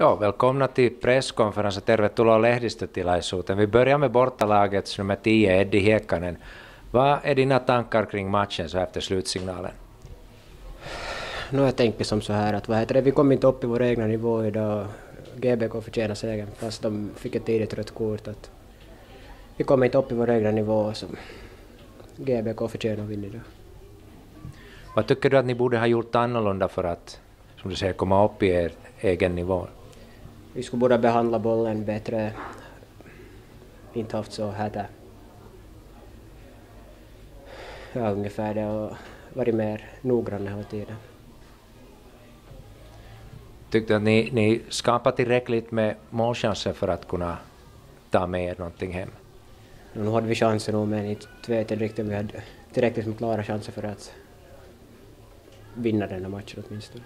Ja, välkomna till presskonferens och tervetuloa lehdistötilaisuuteen. Vi börjar med bortalagets nummer 10, Eddie Hiekanen. Vad är dina tankar kring matchen så efter slutsignalen? Nu jag tänker som så här att vad heter det, vi kom inte upp i vår egna nivå idag. GBK förtjänar segern fast de fick ett tidigt rött kort. Att vi kom inte upp i vår egna nivå så GBK förtjänar att vinna idag. Vad tycker du att ni borde ha gjort annorlunda för att, som du säger, komma upp i er egen nivå? Vi skulle borde behandla bollen bättre, inte haft så här Ja, ungefär det och varit mer noggranna hela tiden. Tyckte att ni, ni skapade tillräckligt med målchanser för att kunna ta med er någonting hem? Nu hade vi chanser nog men inte vet jag riktigt om vi hade tillräckligt med klara chanser för att vinna den här matchen åtminstone.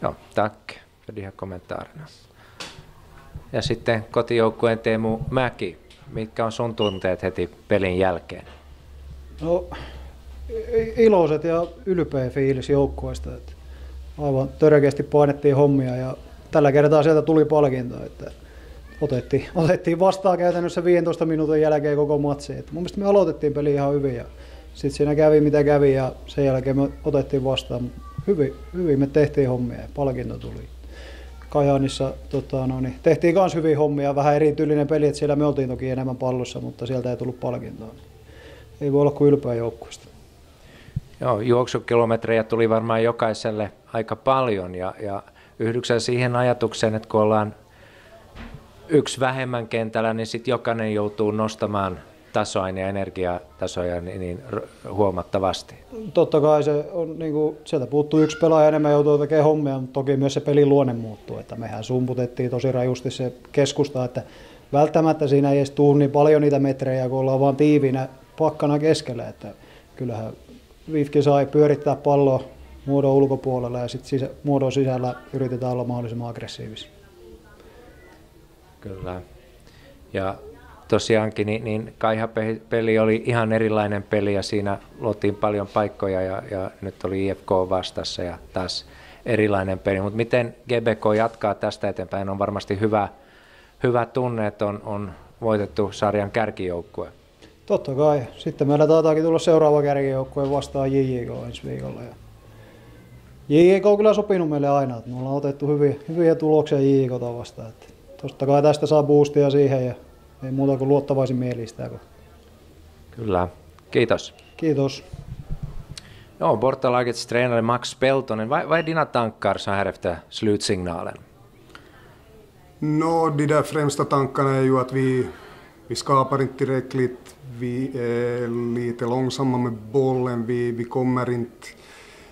Ja, tack för de här kommentarerna. Ja sitten kotijoukkueen Teemu Mäki. Mitkä on sun tunteet heti pelin jälkeen? No, iloiset ja ylpeä fiilis joukkueesta. Että aivan törkeästi painettiin hommia ja tällä kertaa sieltä tuli palkinto. Että otettiin, otettiin vastaan käytännössä 15 minuutin jälkeen koko matsi. Että mun mielestä me aloitettiin peli ihan hyvin ja sitten siinä kävi mitä kävi ja sen jälkeen me otettiin vastaan. Hyvin, hyvin me tehtiin hommia ja palkinto tuli. Kajaanissa tota, no niin, tehtiin myös hyvin hommia, vähän erityylinen peli, että siellä me oltiin toki enemmän pallossa, mutta sieltä ei tullut palkintoa. Ei voi olla kuin ylpeä joukkueesta. Joo, juoksukilometrejä tuli varmaan jokaiselle aika paljon ja, ja yhdyksän siihen ajatukseen, että kun ollaan yksi vähemmän kentällä, niin sitten jokainen joutuu nostamaan tasoa ja energiatasoja niin, niin huomattavasti. Totta kai se on, niin kuin, sieltä puuttuu yksi pelaaja enemmän joutuu tekemään hommia, mutta toki myös se pelin luonne muuttuu. Että mehän sumputettiin tosi rajusti se keskusta, että välttämättä siinä ei edes tuu niin paljon niitä metrejä, kun ollaan vaan tiiviinä pakkana keskellä. Että kyllähän Vifki sai pyörittää palloa muodon ulkopuolella ja sitten sisä, muodon sisällä yritetään olla mahdollisimman aggressiivisia. Kyllä. Ja tosiaankin niin, niin Kaiha-peli oli ihan erilainen peli ja siinä luotiin paljon paikkoja ja, ja nyt oli IFK vastassa ja taas erilainen peli. Mutta miten GBK jatkaa tästä eteenpäin? On varmasti hyvä, hyvä tunne, että on, on voitettu sarjan kärkijoukkue. Totta kai. Sitten meillä taitaakin tulla seuraava kärkijoukkue vastaan JJK ensi viikolla. Ja JJK on kyllä sopinut meille aina, että me ollaan otettu hyviä, hyviä tuloksia JJK vastaan. Että totta kai tästä saa boostia siihen ja ei muuta kuin luottavaisin mielistä. Kyllä. Kiitos. Kiitos. Ja, bortalagets tränare Max Peltonen, vad, vad är dina tankar så här efter slutsignalen? No, de där främsta tankarna är ju att vi, vi skapar inte tillräckligt, vi är lite långsamma med bollen, vi, vi kommer inte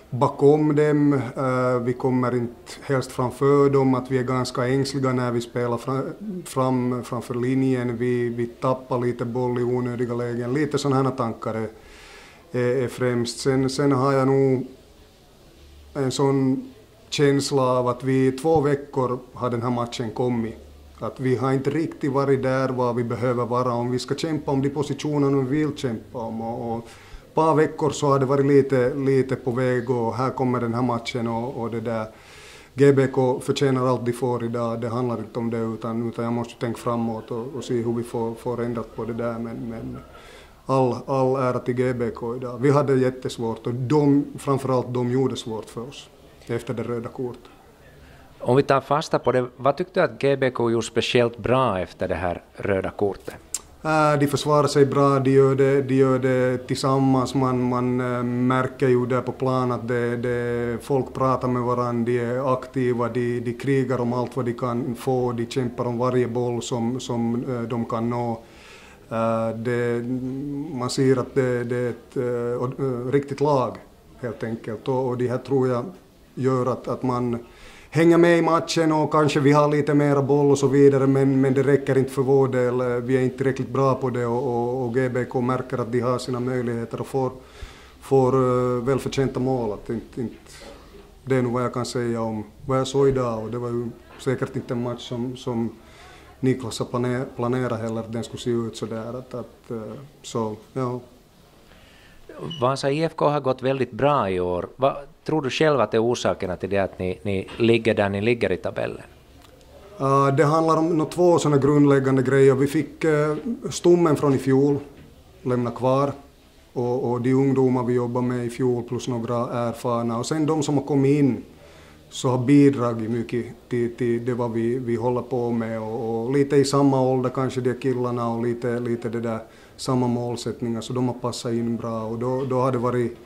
bakom dem. Uh, vi kommer inte helst framför dem, att vi är ganska ängsliga när vi spelar fram, fram framför linjen. Vi, vi tappar lite boll i onödiga lägen. Lite sådana här tankar är, är, är främst. Sen, sen har jag nog en sån känsla av att vi i två veckor har den här matchen kommit. Att vi har inte riktigt varit där var vi behöver vara om vi ska kämpa om de positionerna vi vill kämpa om. Och, och par veckor så har det varit lite, lite på väg och här kommer den här matchen och, och det där. GBK förtjänar allt de får idag, det handlar inte om det utan, utan jag måste tänka framåt och, och se hur vi får, får ändrat på det där men, men all, all ära till GBK idag. Vi hade jättesvårt och de, framförallt de gjorde svårt för oss efter det röda kortet. Om vi tar fasta på det, vad tyckte du att GBK gjorde speciellt bra efter det här röda kortet? Äh, de försvarar sig bra, de gör det, de gör det tillsammans. Man, man äh, märker ju där på plan att det, det, folk pratar med varandra, de är aktiva, de, de krigar om allt vad de kan få, de kämpar om varje boll som, som äh, de kan nå. Det, man ser att det, det är ett riktigt lag helt enkelt och, och det här tror jag gör att, att man hänga med i matchen och kanske vi har lite mera boll och så vidare men, men det räcker inte för vår del. Eh, vi är inte tillräckligt bra på det och, och, och GBK märker att de har sina möjligheter och får, får uh, välförtjänta mål. Att inte, inte, det är nog vad jag kan säga om vad jag såg idag och det var ju säkert inte en match som, som Niklas har planerat heller att den skulle se ut sådär. Att, att, uh, så, ja. Vasa IFK har gått väldigt bra i år. Vad tror du själv att det är orsakerna till det att ni, ni ligger där ni ligger i tabellen? Uh, det handlar om no, två sådana grundläggande grejer. Vi fick uh, stommen från i fjol lämna kvar och, och de ungdomar vi jobbar med i fjol plus några erfarna och sen de som har kommit in så har bidragit mycket till, till det vad vi, vi håller på med och, och, lite i samma ålder kanske de killarna och lite, lite det där samma målsättningar så de har passat in bra och då, då har det varit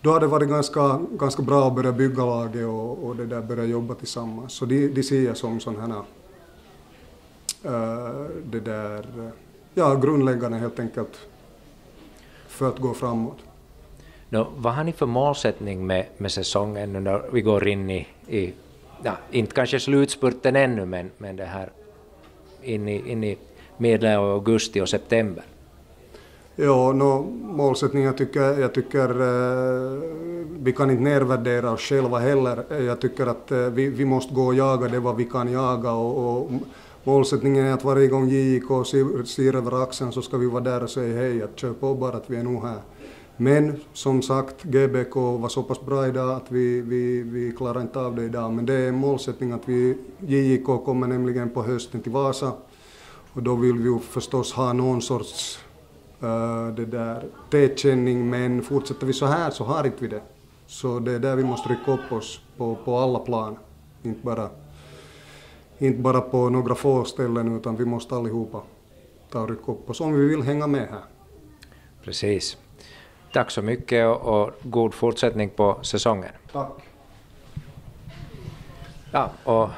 då har det varit ganska, ganska bra att börja bygga laget och, och det där börja jobba tillsammans. Så de, de ser jag som sådana här, uh, det där, ja grundläggande helt enkelt för att gå framåt. No, vad har ni för målsättning med, med säsongen nu när vi går in i, i ja, inte kanske slutspurten ännu, men, men det här in i, in i medel av augusti och september? Ja, no, målsättningen jag tycker, jag tycker eh, vi kan inte nedvärdera oss själva heller. Jag tycker att eh, vi, vi måste gå och jaga det vad vi kan jaga och, och målsättningen är att varje gång JIK ser över axeln så ska vi vara där och säga hej, att kör på bara att vi är nog här. Men som sagt, GBK var så pass bra idag att vi, vi, vi klarar inte av det idag. Men det är en målsättning att vi, JIK kommer nämligen på hösten till Vasa och då vill vi ju förstås ha någon sorts det där tätkänning men fortsätter vi så här så har inte vi det. Så det är där vi måste rycka upp oss på, på alla plan, inte bara, inte bara på några få ställen utan vi måste allihopa ta och rycka upp oss om vi vill hänga med här. Precis. Tack så mycket och, och god fortsättning på säsongen. Tack. Ja, och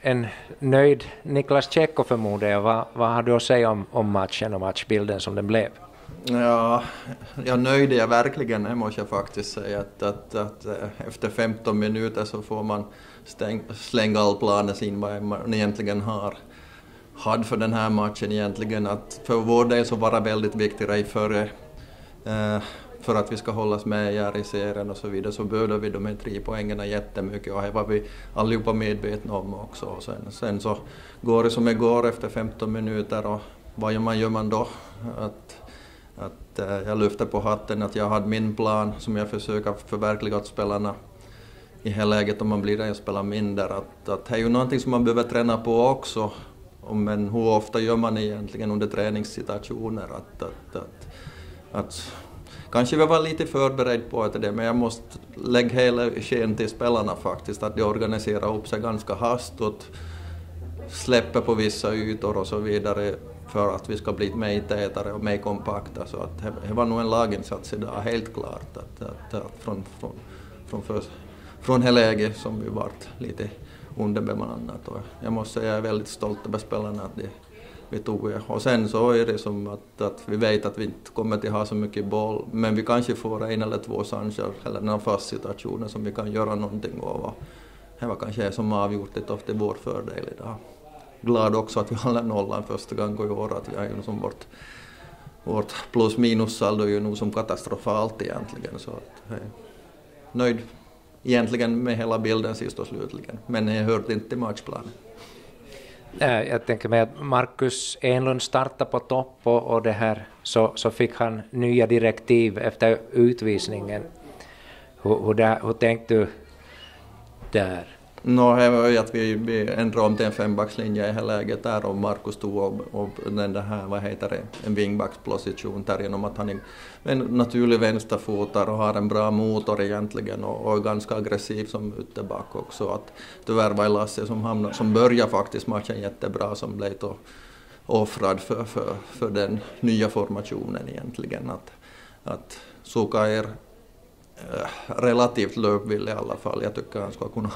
en nöjd Niklas Tjecko förmodar jag. Vad, vad har du att säga om, om matchen och matchbilden som den blev? Ja, jag nöjd är jag verkligen, det måste jag faktiskt säga. Att, att, att eh, efter 15 minuter så får man stäng, slänga all planen in vad man egentligen har hade för den här matchen egentligen. Att för vår del så var det väldigt viktigt i före eh, för att vi ska hållas med här i serien och så vidare så behövde vi de här tre poängen jättemycket och det var vi allihopa medvetna om också. Och sen, sen så går det som det går efter 15 minuter och vad gör man, gör man då? Att, att eh, jag lyfter på hatten att jag hade min plan som jag försöker förverkliga åt spelarna i det läget om man blir den jag spelar mindre. Att, att det är ju någonting som man behöver träna på också. Men hur ofta gör man egentligen under träningssituationer? Att, att, att, att Kanske vi var lite förberedd på det, men jag måste lägga hela sken till spelarna faktiskt, att de organiserar upp sig ganska hastigt, släpper på vissa ytor och så vidare för att vi ska bli mer tätare och mer kompakta. Så att det var nog en laginsats idag, helt klart, att, att, att från, från, från, för, från det läget som vi vart lite underbemannat. Och jag måste säga att jag är väldigt stolt över spelarna, att de vi tog. Och sen så är det som att, att vi vet att vi inte kommer att ha så mycket boll, men vi kanske får en eller två chanser eller några fast situationer som vi kan göra någonting av. Det var kanske det som avgjort det till vår fördel idag. Glad också att vi håller nollan första gången i år, att jag är ju som vårt, vårt plus minus saldo är ju nog som katastrofalt egentligen. Så att, är nöjd egentligen med hela bilden sist och slutligen, men jag hörde inte till matchplanen. Eh, jag tänker mig att Marcus Enlund startade på topp och, och det här så, så fick han nya direktiv efter utvisningen. Hur, hur, där, hur tänkte du där? No, jag vet ju att vi ändrade om till en fembackslinje i det här läget där och Markus tog upp, upp den där, vad heter det, en wingbacksposition där genom att han är en naturlig vänsterfotare och har en bra motor egentligen och, och är ganska aggressiv som ytterback också. Att tyvärr var det Lasse som, hamnade, som började faktiskt matchen jättebra som blev då offrad för, för, för den nya formationen egentligen. Att, att Suka är eh, relativt löpvillig i alla fall. Jag tycker han ska kunna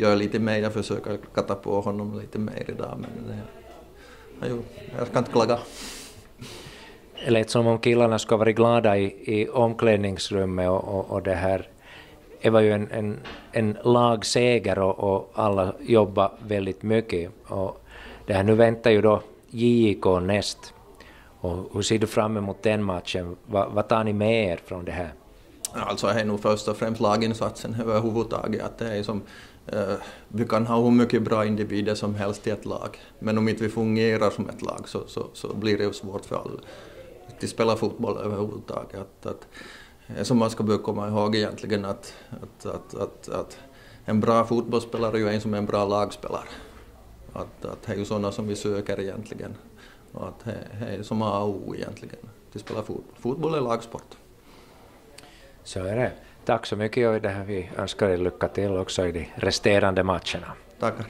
gör lite mer, jag försöker katta på honom lite mer idag men ja, jag ska inte klaga. Det lät som om killarna ska vara glada i, i omklädningsrummet och, och, och det här det var ju en, en, en lagseger och, och alla jobbar väldigt mycket. Och det här, nu väntar ju då JIK näst. Och hur ser du fram emot den matchen? Va, vad tar ni med er från det här? Alltså det är nog först och främst laginsatsen överhuvudtaget. Att det är som, Eh, vi kan ha hur mycket bra individer som helst i ett lag, men om inte vi fungerar som ett lag så, så, så blir det ju svårt för alla att spela fotboll överhuvudtaget. Att, att, som man ska börja komma ihåg egentligen att, att, att, att, att en bra fotbollsspelare är ju en som är en bra lagspelare. Att, att det är ju sådana som vi söker egentligen. Och att det är som A och O egentligen att spela fotboll. Fotboll är lagsport. Så är det. Tack så mycket och det här vi önskar er lycka till också i de resterande matcherna. Tackar.